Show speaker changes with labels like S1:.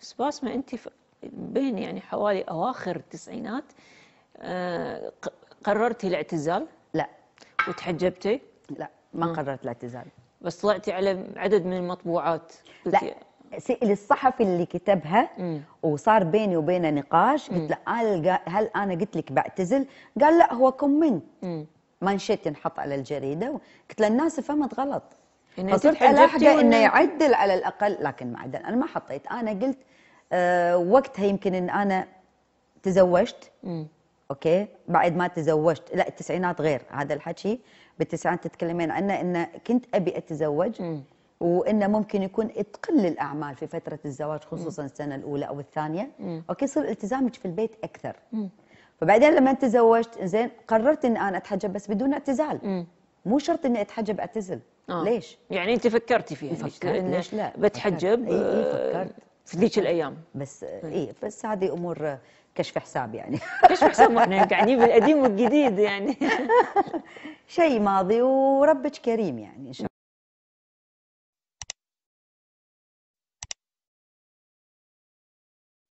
S1: بس باسمة أنت بين يعني حوالي أواخر التسعينات آه، قررتي الاعتزال؟
S2: لا.
S1: وتحجبتي؟
S2: لا ما قررت الاعتزال.
S1: بس طلعتي على عدد من المطبوعات.
S2: لا. اسأل الصحفي اللي كتبها وصار بيني وبينه نقاش قلت له هل هل أنا قلت لك بعتزل؟ قال لا هو comment. مانشيت ينحط على الجريدة قلت له الناس فهمت غلط. فصرت
S1: تحجبتي
S2: ألاحقه
S1: إنه
S2: يعدل على الأقل لكن ما عدل. أنا ما حطيت. أنا قلت آه وقتها يمكن إن أنا تزوجت. okay؟ بعد ما تزوجت. لا التسعينات غير. هذا الحكي بالتسعينات تتكلمين عنه إن كنت أبي أتزوج وإنه ممكن يكون تقل الاعمال في فترة الزواج خصوصا السنة الأولى أو الثانية. okay؟ يصير التزامك في البيت أكثر. فبعدين لما تزوجت زين قررت إن أنا أتحجب بس بدون اعتزال. مو شرط إني أتحجب أعتزل.
S1: آه.
S2: ليش
S1: يعني أنت فكرتي فيها؟
S2: فكرت، ليش لا؟
S1: بتحجب
S2: فكرت. إي إي
S1: آه،
S2: فكرت.
S1: في ذيك الأيام
S2: بس اي بس هذه أمور كشف حساب يعني
S1: كيف حسب ما إحنا قاعدين بالقديم والجديد يعني
S2: شيء ماضي وربك كريم يعني إن شاء الله